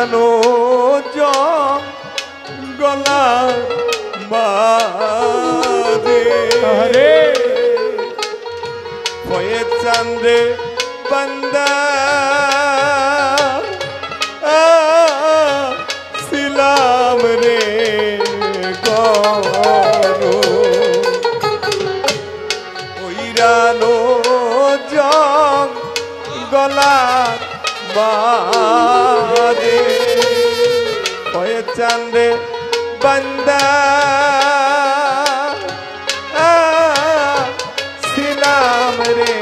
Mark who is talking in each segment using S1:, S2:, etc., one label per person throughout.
S1: ওইরানো গলা
S2: আরে
S1: ফয়ে চান্দে বন্দা সিলাম রে ওইরানো গলা বাদে। হয়ে চান্দে বন্দা। সিলাম রে।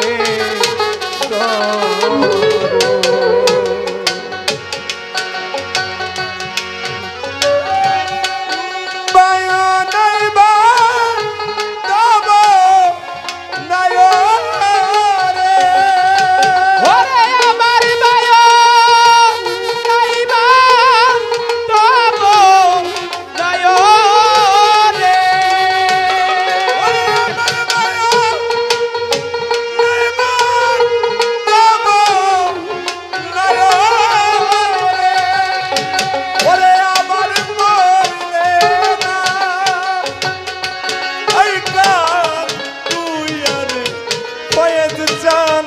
S1: ফয়েজ চান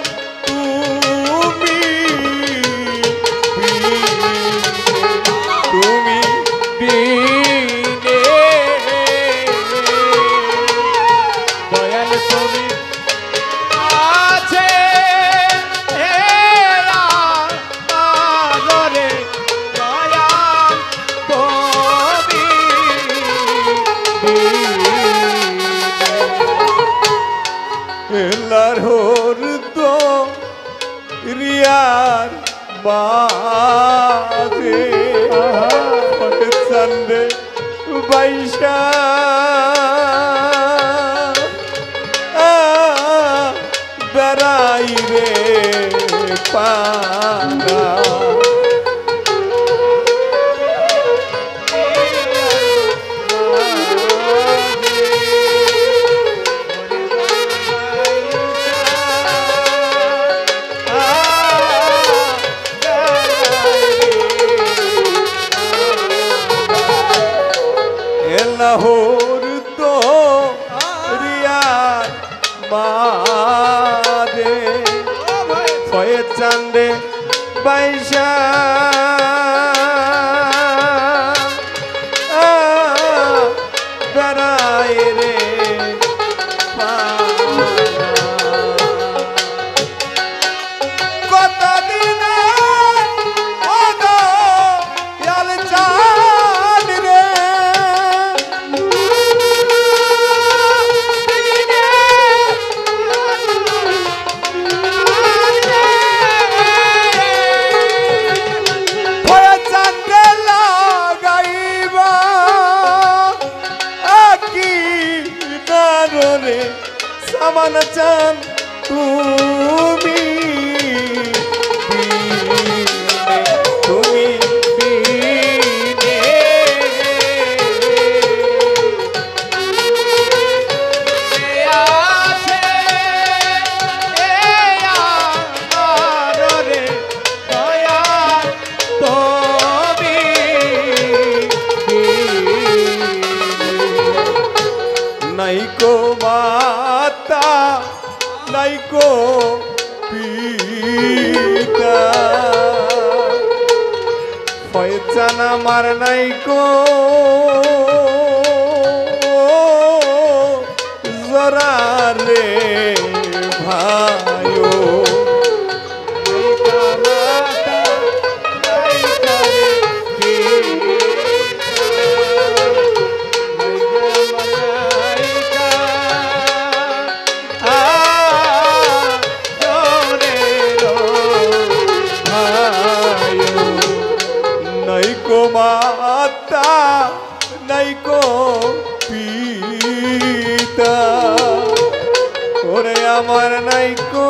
S1: লাহোর তো রিয়ার বাজে। চন্দে বৈশা লাহোর তো রিয়ার মাদে ফয়ে চান্দে বাইশা তুমি? নাইকো পিতা। ফয়চান আমার নাইকো জরা। আমার
S2: নাই
S3: কো।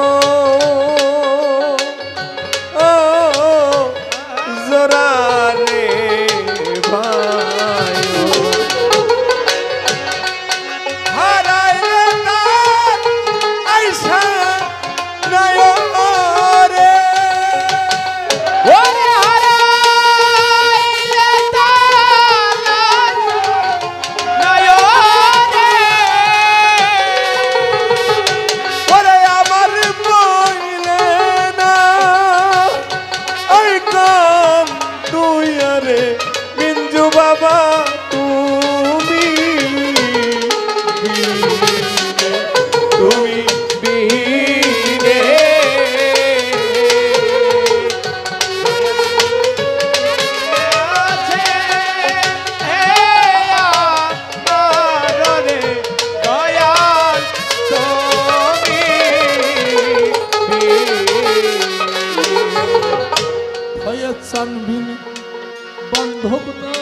S3: বান্ধব না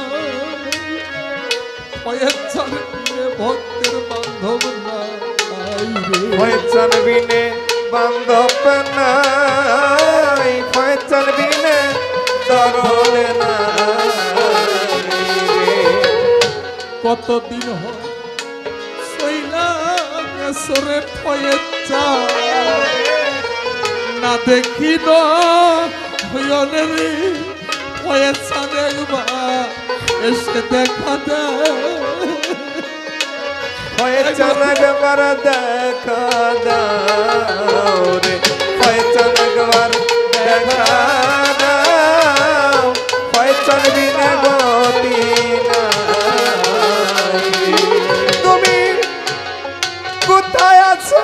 S3: বিনে ভক্তের বান্ধব না রে
S1: ফয়চান বিনে বান্ধব নাই। ফয়চান বিনে নাই রে।
S3: কতদিন হয়? সইলা গেছরে ফয়েজা না দেখি রে। ফয়েজা দেখবা এসে দেখা দেয়
S1: ফয়চান একবার দেখা দাও রে। ফয়চান একবার দেখা দাও। ফয়চান বিনে তুমি কোথায় আছো?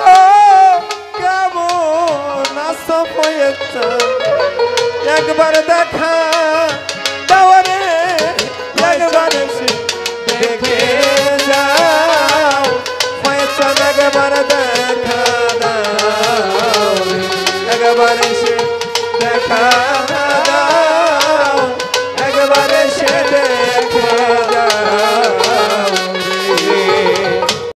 S1: কেমন আছো? ফয়চান একবার দেখা দেখে যাও ফয়সাল একবার দেখা